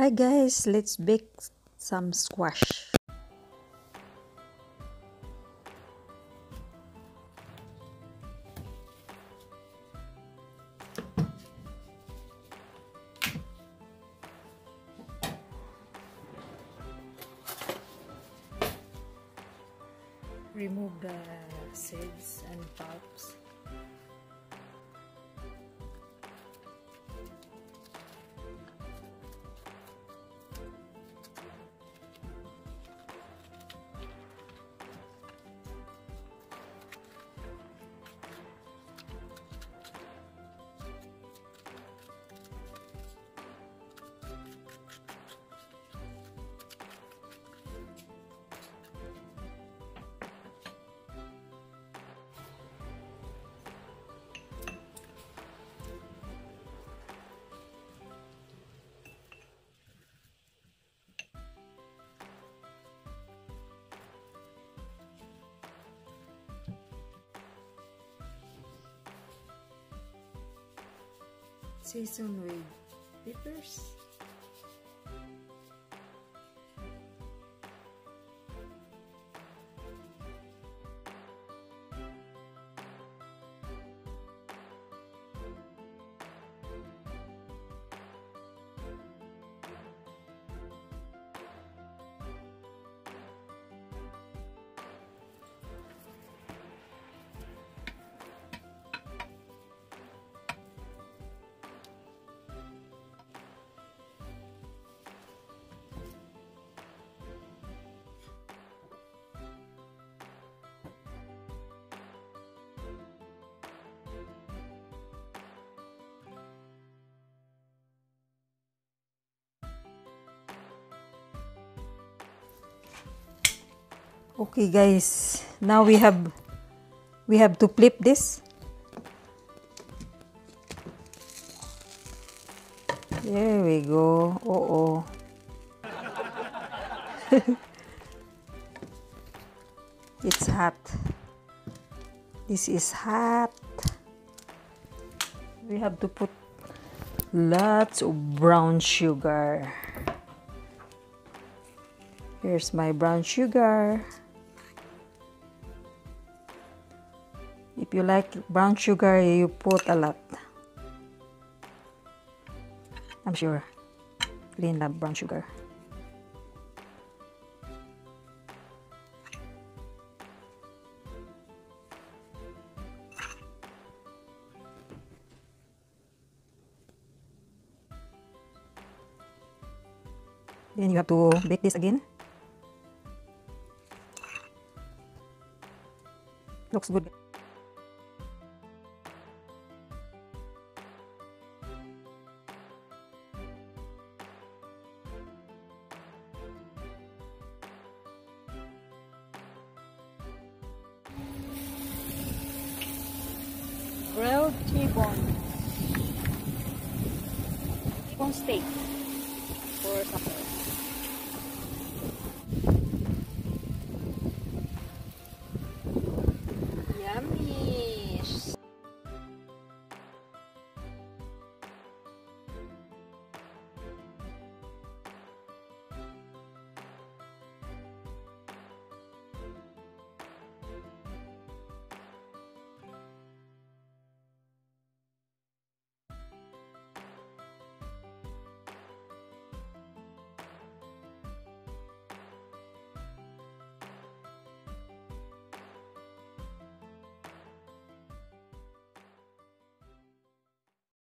Hi guys, let's bake some squash. Remove the seeds and pulps. Season with peppers. Okay guys, now we have we have to flip this. There we go. Oh oh. it's hot. This is hot. We have to put lots of brown sugar. Here's my brown sugar. If you like brown sugar, you put a lot. I'm sure. Lynn love brown sugar. Then you have to bake this again. Looks good. Grilled T-bone. T-bone steak for supper.